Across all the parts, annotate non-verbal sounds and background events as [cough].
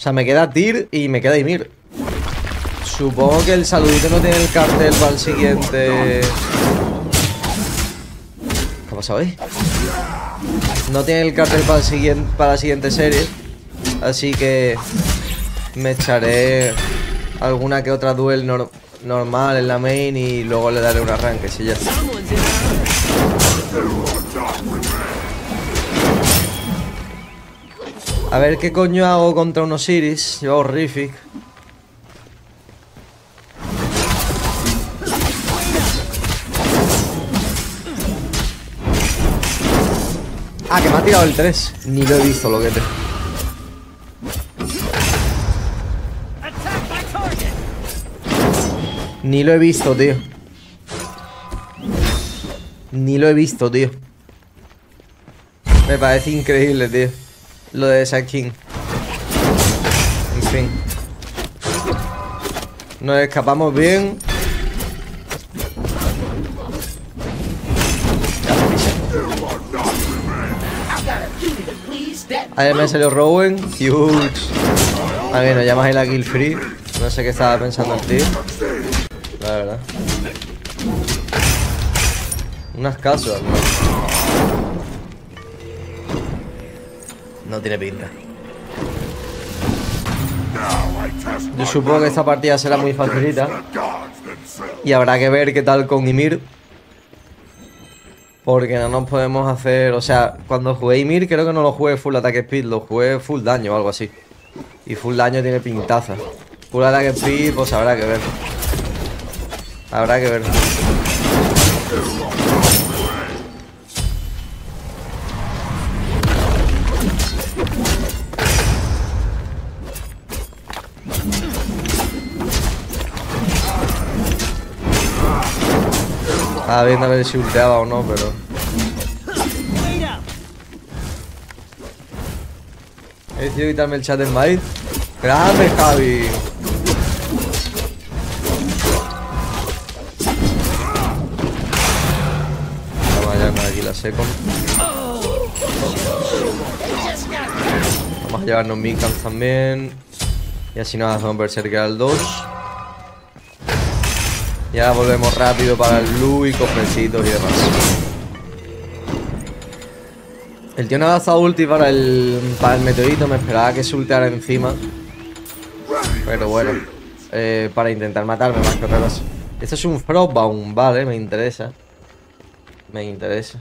O sea, me queda Tyr y me queda Ymir. Supongo que el saludito no tiene el cartel para el siguiente... ¿Qué ha pasado? No tiene el cartel para, el siguiente, para la siguiente serie. Así que me echaré alguna que otra duel normal en la main y luego le daré un arranque, si ya. A ver qué coño hago contra unos Osiris. Lleva horrific. Ah, que me ha tirado el 3. Ni lo he visto lo que te. Ni lo he visto, tío. Ni lo he visto, tío. Me parece increíble, tío. Lo de Zack King. En fin. Nos escapamos bien. Ahí me salió Rowan. Huge. A ver, nos llamas la kill free. No sé qué estaba pensando el tío. La verdad. Unas casual, no tiene pinta. Yo supongo que esta partida será muy facilita. Y habrá que ver qué tal con Ymir. Porque no nos podemos hacer... O sea, cuando jugué Ymir creo que no lo jugué full ataque speed. Lo jugué full daño o algo así. Y full daño tiene pintaza. Full ataque speed, pues habrá que ver. Habrá que ver. Estaba viendo a ver si ulteaba o no, pero... He decidido quitarme el chat en maíz. ¡Grande, Javi! Vamos a llevarnos aquí la second. Vamos a llevarnos Mikans también. Y así nos hacemos Berserker al 2. Ya volvemos rápido para el blue y cofrecitos y demás. El tío no ha gastado ulti para el, para el meteorito, me esperaba que se encima. Pero bueno, eh, para intentar matarme más que otra cosa. Esto es un Frostbound, vale, me interesa. Me interesa.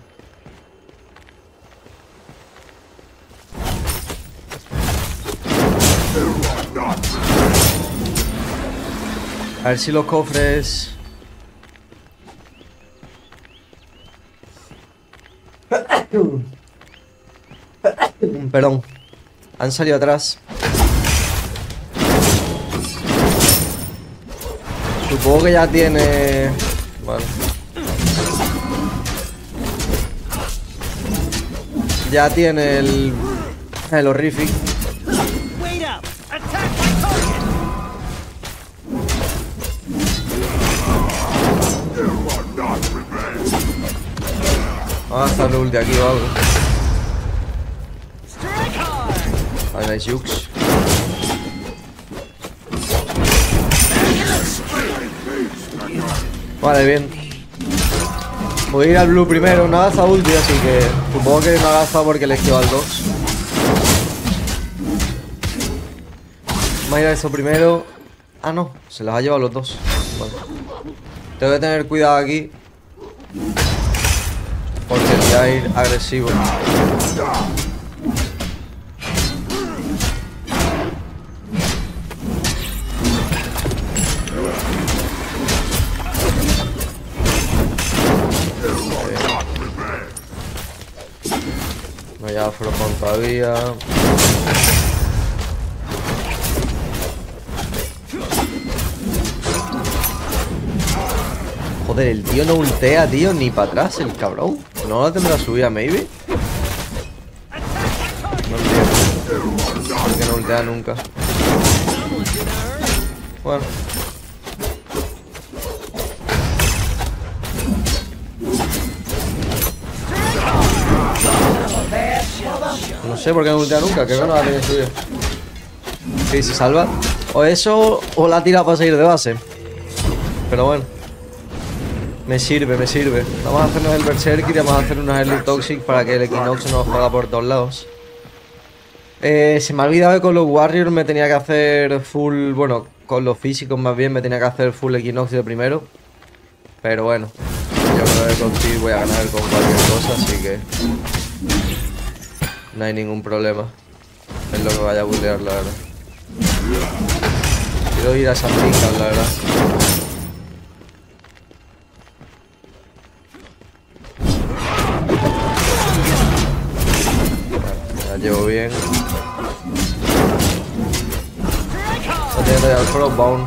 A ver si los cofres Perdón. Han salido atrás. Supongo que ya tiene... Bueno. Ya tiene el... El horrific. Vamos a el de aquí o algo. Vale, bien. Voy a ir al blue primero. No ha ulti, así que supongo que no ha gastado porque le esquivo al 2. Vamos a ir a eso primero. Ah, no. Se los ha llevado los dos. Vale. Tengo que tener cuidado aquí. Porque voy a ir agresivo. Todavía. Joder, el tío no ultea, tío, ni para atrás, el cabrón. ¿No la tendrá subida, maybe? No entiendo. Porque no ultea nunca. Bueno. No sé por qué no ultea nunca, que no la tiene subida. Sí, se salva. O eso, o la tira para salir de base. Pero bueno. Me sirve, me sirve. Vamos a hacernos el Berserker y vamos a hacer unos Early Toxic para que el Equinox nos joda por todos lados. Eh, se me ha olvidado que con los Warriors me tenía que hacer full... Bueno, con los físicos más bien me tenía que hacer full Equinox de primero. Pero bueno, yo creo que con voy a ganar con cualquier cosa, así que... No hay ningún problema. Es lo que vaya a bullear, la verdad. Quiero ir a San la verdad. llevo bien. No tiene el Frostbound.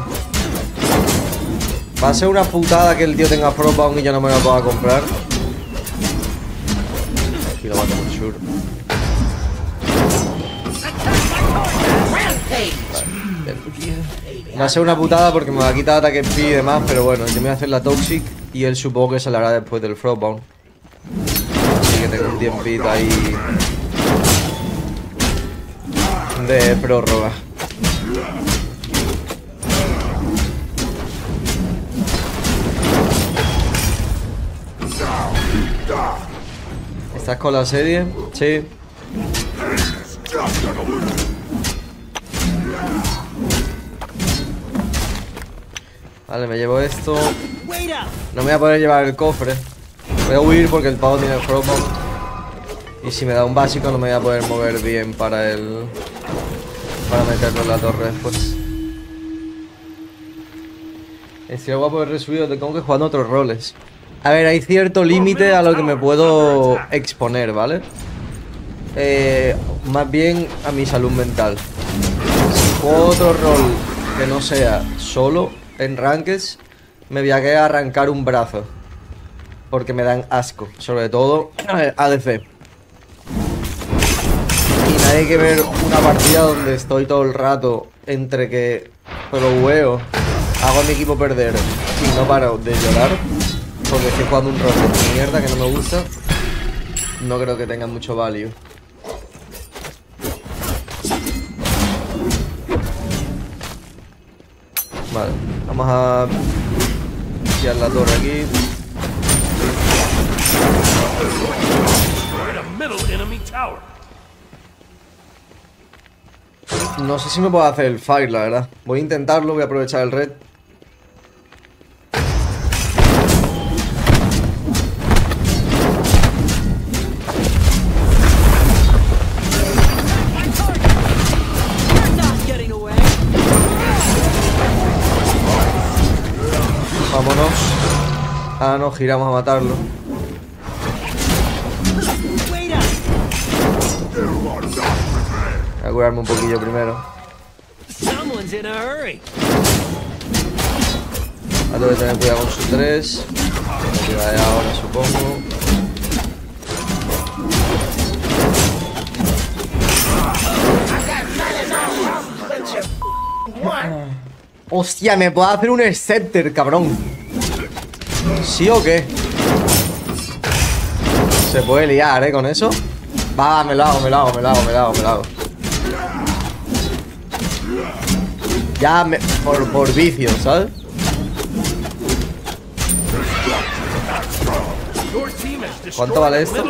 Va a ser una putada que el tío tenga Frostbound y yo no me lo pueda comprar. Aquí lo mato con Shure. Va a ser una putada porque me va a quitar ataque speed y demás, pero bueno, yo me voy a hacer la Toxic y él supongo que se la hará después del Frostbound. Así que tengo un tiempito ahí de prórroga. ¿Estás con la serie? Sí. Vale, me llevo esto. No me voy a poder llevar el cofre. Voy a huir porque el pavo tiene el promo. Y si me da un básico no me voy a poder mover bien para el para meterlo en la torre después. Estoy guapo de resubido, tengo que jugar otros roles. A ver, hay cierto límite a lo que me puedo exponer, ¿vale? Eh, más bien a mi salud mental. Si juego otro rol que no sea solo en ranques, me voy a arrancar un brazo. Porque me dan asco, sobre todo ADC hay que ver una partida donde estoy todo el rato entre que huevo hago a mi equipo perder y no paro de llorar porque estoy jugando un rol de mierda que no me gusta. No creo que tenga mucho value. Vale, vamos a tirar la torre aquí. No sé si me puedo hacer el fire, la verdad. Voy a intentarlo, voy a aprovechar el red. Ah, no, giramos a matarlo. Voy a curarme un poquillo primero. A tengo que tener cuidado con su 3. de ahora, supongo. Hostia, me puedo hacer un scepter, cabrón. ¿Sí o qué? Se puede liar, ¿eh? Con eso. Va, me lo hago, me lo hago, me lo hago, me lo hago, me lo hago. Ya me, por, por vicio, ¿sabes? ¿Cuánto vale esto?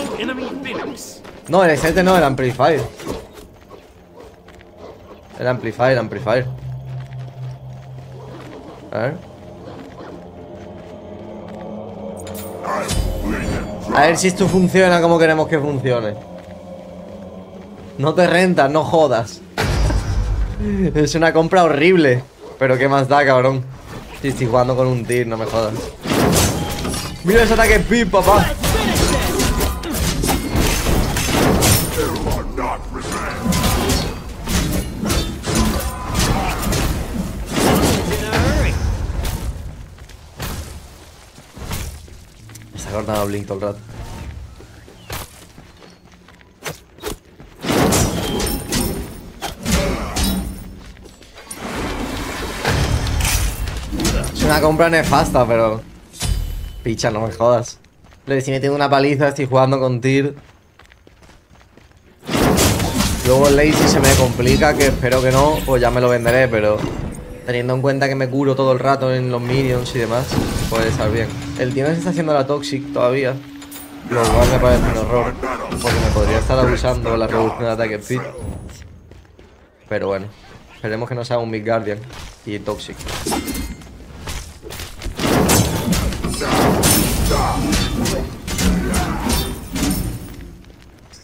No, el excelente no, el amplifier. El amplifier, el amplifier. A ver. A ver si esto funciona como queremos que funcione. No te rentas, no jodas. [laughs] Es una compra horrible. Pero qué más da, cabrón. Estoy jugando con un tir, no me jodas. Mira ese ataque pip, papá. Está cortando Blink todo el rato. una compra nefasta, pero... Picha, no me jodas. Le estoy metiendo una paliza, estoy jugando con Tyr. Luego el si se me complica, que espero que no, pues ya me lo venderé, pero teniendo en cuenta que me curo todo el rato en los minions y demás, puede estar bien. El tío se está haciendo la Toxic todavía, lo cual me parece un horror, porque me podría estar abusando la reducción de ataque speed. Pero bueno, esperemos que no sea un Big Guardian y Toxic.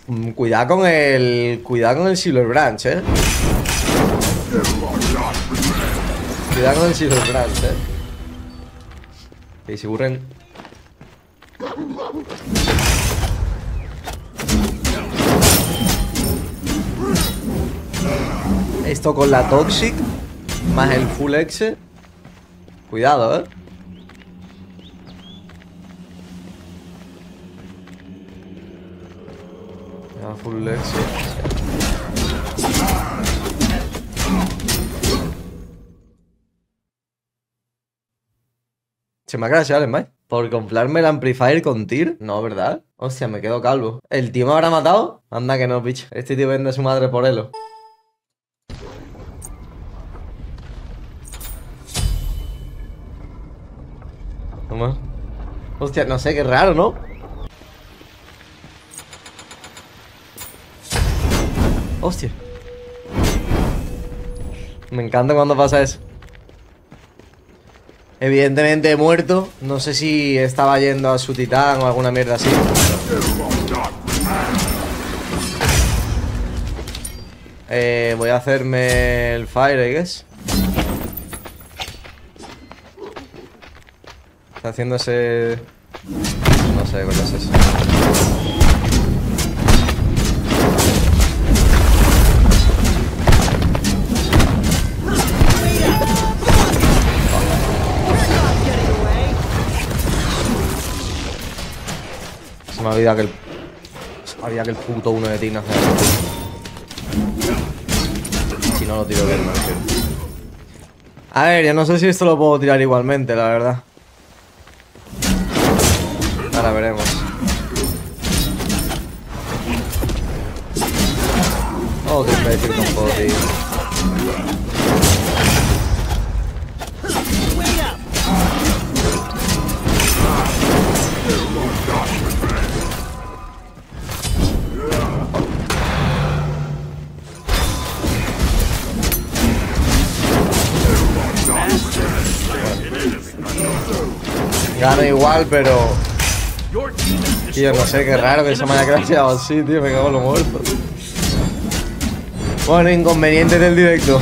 Mm, cuidado con el. Cuidado con el Silver Branch, eh. Cuidado con Silver Branch, eh. Y si burren. Esto con la Toxic. Más el Full X. Cuidado, eh. Full X. Se me ha crashado el Mike. ¿Por comprarme el Amplifier con tir? No, ¿verdad? Hostia, me quedo calvo. ¿El tío me habrá matado? Anda que no, bicho. Este tío vende a su madre por él. Toma. Hostia, no sé, qué raro, ¿no? Hostia. Me encanta cuando pasa eso. Evidentemente he muerto. No sé si estaba yendo a su titán o alguna mierda así. Eh, voy a hacerme el fire, I guess. Está haciendo ese... No sé cuál es eso. Me olvidado que el... Sabía que el puto uno de Tina Si no lo tiro bien, me refiero. A ver, ya no sé si esto lo puedo tirar igualmente, la verdad. Ahora veremos. Oh, qué imbécil con Gano igual, pero... Tío, no sé, qué raro que se me haya crasheado así, tío, me cago en lo muerto. Bueno, inconvenientes del directo.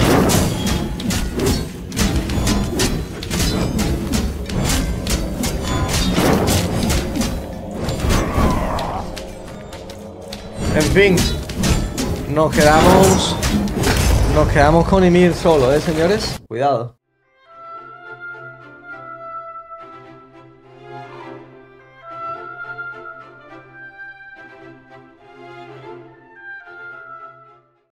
En fin, nos quedamos... Nos quedamos con Ymir solo, ¿eh, señores? Cuidado.